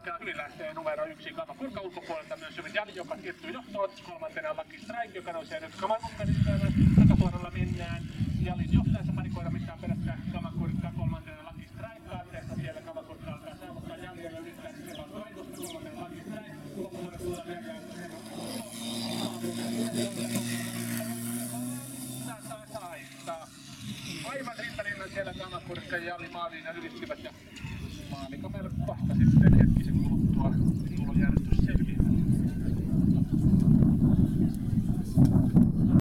Niin lähtee numero yksi Kamakurka ulkopuolelta myös hyvin Jani, joka siirtyy johtoon. Kolmantena Lucky Strike, joka nousee nyt Kamakurkan takapuolella mennään. Jalin johtaessa pari koira missään perässä Kamakurka, kolmantena Lucky Strike. Kaatteessa siellä Kamakurka alkaa saavuttaa Jani, joka yrittää sitten vaan toivosta. kolmantena Lucky Strike. Ulkopuolella tulee Merkään. Aivan rintarinnan siellä Kamakurka ja Jali maaliin ja yrittivät ja Maalikamer vasta sitten.